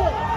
Go!